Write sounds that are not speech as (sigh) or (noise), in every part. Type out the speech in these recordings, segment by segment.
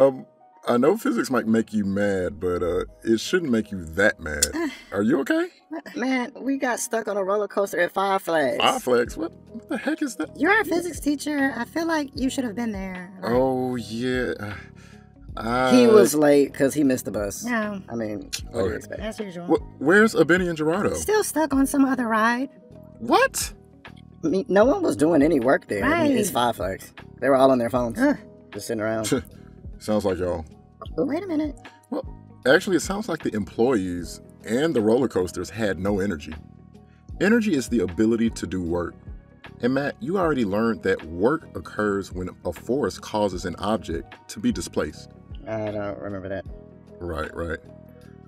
Um, I know physics might make you mad, but uh, it shouldn't make you that mad. (sighs) Are you okay? Man, we got stuck on a roller coaster at Five Flags. Five Flags? What, what the heck is that? You're our physics teacher. I feel like you should have been there. Like, Oh yeah. Uh, He was late because he missed the bus. No, I mean, what do you expect? as usual. Wh- where's Abeni and Gerardo? Still stuck on some other ride. What? I mean, no one was doing any work there. I mean, it's Five Flags. They were all on their phones, Ugh. just sitting around. (laughs) Sounds like y'all. Wait a minute. Well, actually, it sounds like the employees and the roller coasters had no energy. Energy is the ability to do work. And Matt, you already learned that work occurs when a force causes an object to be displaced. I don't remember that. Right, right.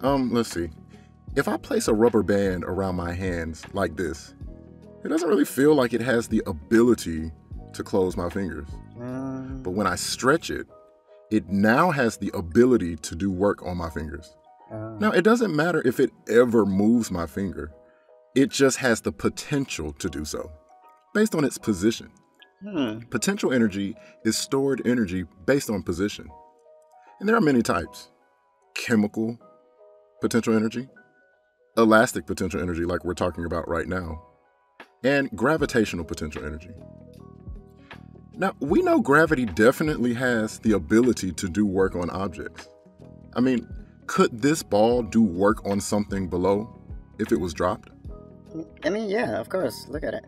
Um, let's see. If I place a rubber band around my hands like this, it doesn't really feel like it has the ability to close my fingers. Um, But when I stretch it, it now has the ability to do work on my fingers. uh, Now, it doesn't matter if it ever moves my finger, it just has the potential to do so, based on its position. hmm. Potential energy is stored energy based on position. And there are many types chemical potential energy, elastic potential energy, like we're talking about right now, and gravitational potential energy. Now, we know gravity definitely has the ability to do work on objects. I mean, could this ball do work on something below if it was dropped? I mean, yeah, of course. Look at it.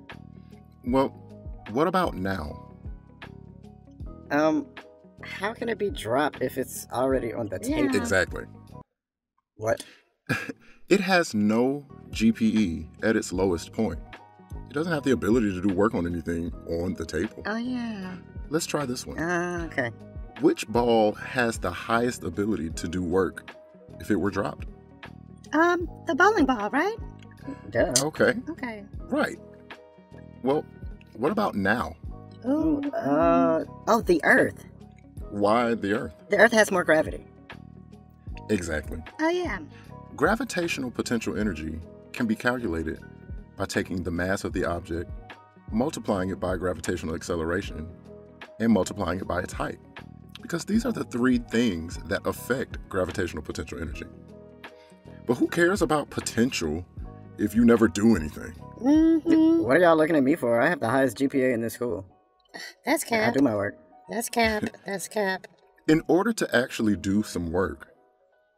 Well, what about now? Um, how can it be dropped if it's already on the Yeah. table? Exactly. What? (laughs) It has no GPE at its lowest point. It doesn't have the ability to do work on anything on the table. Oh yeah. Let's try this one. Ah, okay. Which ball has the highest ability to do work if it were dropped? Um, the bowling ball, right? Duh. Okay, Okay. right. Well, what about now? Ooh. Uh, oh, the Earth. Why the Earth? The Earth has more gravity. Exactly. oh yeah. Gravitational potential energy can be calculated by taking the mass of the object, multiplying it by gravitational acceleration, and multiplying it by its height. Because these are the three things that affect gravitational potential energy. But who cares about potential if you never do anything? Mm-hmm. What are y'all looking at me for? I have the highest GPA in this school. That's cap. I do my work. That's cap. (laughs) That's cap. In order to actually do some work,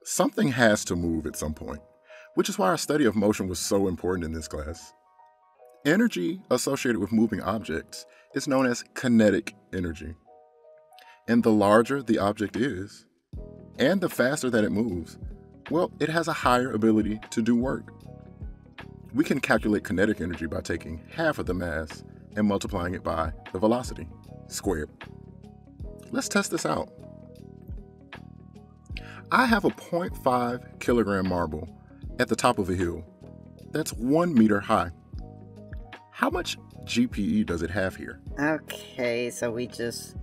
something has to move at some point, which is why our study of motion was so important in this class. Energy associated with moving objects is known as kinetic energy. And the larger the object is, and the faster that it moves, well, it has a higher ability to do work. We can calculate kinetic energy by taking half of the mass and multiplying it by the velocity squared. Let's test this out. I have a 0.5 kilogram marble at the top of a hill that's one meter high. How much GPE does it have here? Okay, so we just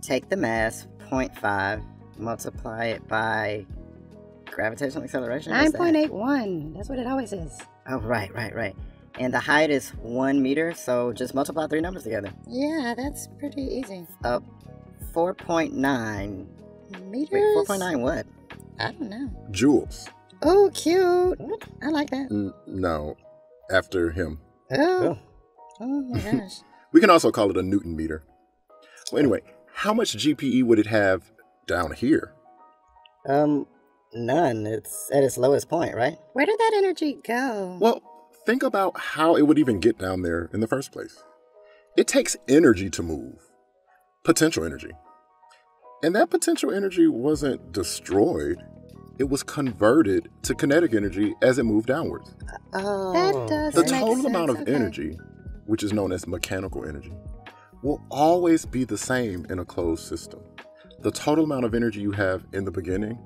take the mass, 0.5, multiply it by gravitational acceleration. Nine What's that? point eight one. That's what it always is. Oh, right, right, right. And the height is one meter, so just multiply three numbers together. Yeah, that's pretty easy. Uh, 4.9. Meters. Wait, 4.9 what? I don't know. Joules. Oh, cute. I like that. N- no, after him. Oh. Oh my (laughs) gosh. We can also call it a Newton meter. Well, anyway, how much GPE would it have down here? Um, none. It's at its lowest point, right? Where did that energy go? Well, think about how it would even get down there in the first place. It takes energy to move, potential energy. And that potential energy wasn't destroyed, it was converted to kinetic energy as it moved downwards. Oh. That does The That makes total amount of okay. energy, which is known as mechanical energy, will always be the same in a closed system. The total amount of energy you have in the beginning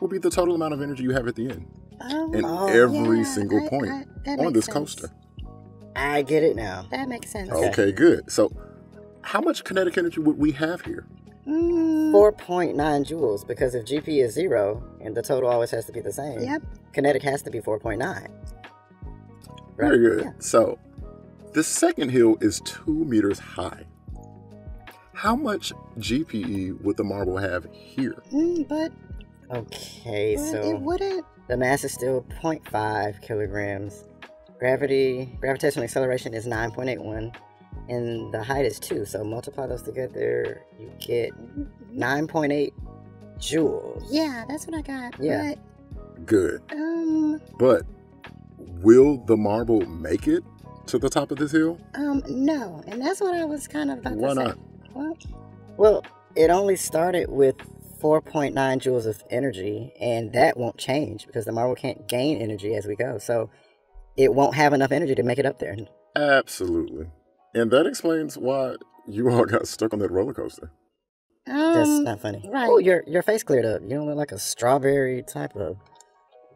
will be the total amount of energy you have at the end, oh, in Oh, every yeah, single I- point I- that on this sense. coaster. I get it now. That makes sense. Okay. Okay, good. So, how much kinetic energy would we have here? Mm, 4.9 joules, because if GP is zero and the total always has to be the same, Yep. kinetic has to be 4.9. Very good. Yeah. So, the second hill is two meters high. How much GPE would the marble have here? Mm, but, Okay, but so it wouldn't. the mass is still 0.5 kilograms. Gravity, gravitational acceleration is 9.81, and the height is 2. So multiply those together, you get 9.8 joules. Yeah, that's what I got. Yeah. Good. But, um, But will the marble make it to the top of this hill? um, no. And that's what I was kind of about Why to say. not? What? Well, it only started with 4.9 joules of energy, and that won't change because the marble can't gain energy as we go. So it won't have enough energy to make it up there. Absolutely. And that explains why you all got stuck on that roller coaster. That's Um, not funny. right. Oh, your your face cleared up. You don't look like a strawberry type of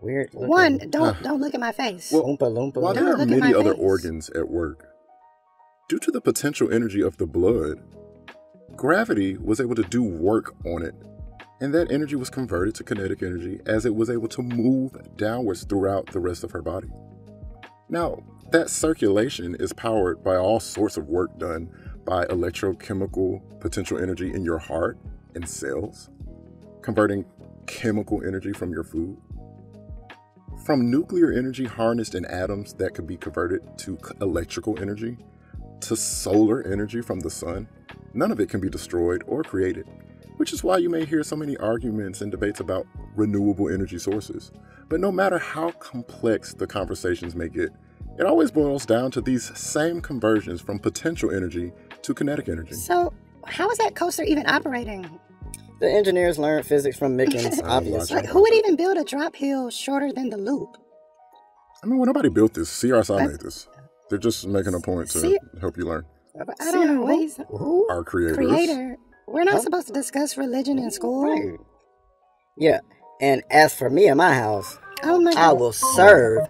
weird. looking one, don't (sighs) don't look at my face. well, Oompa Loompa. While Don't there are many other face. organs at work, due to the potential energy of the blood, gravity was able to do work on it. And that energy was converted to kinetic energy as it was able to move downwards throughout the rest of her body. Now, that circulation is powered by all sorts of work done by electrochemical potential energy in your heart and cells, converting chemical energy from your food, from nuclear energy harnessed in atoms that could be converted to electrical energy, to solar energy from the sun, none of it can be destroyed or created, which is why you may hear so many arguments and debates about renewable energy sources. But no matter how complex the conversations may get, it always boils down to these same conversions from potential energy to kinetic energy. so, how is that coaster even operating? The engineers learned physics from Mickens, (laughs) obviously. Like, who would even build a drop hill shorter than the loop? I mean, when nobody built this, CRSI Right. made this. They're just making a point to See- help you learn. I don't know. Who? Our creators. creator. We're not Huh? supposed to discuss religion in school. Right. Yeah. And as for me and my house, Oh my I will serve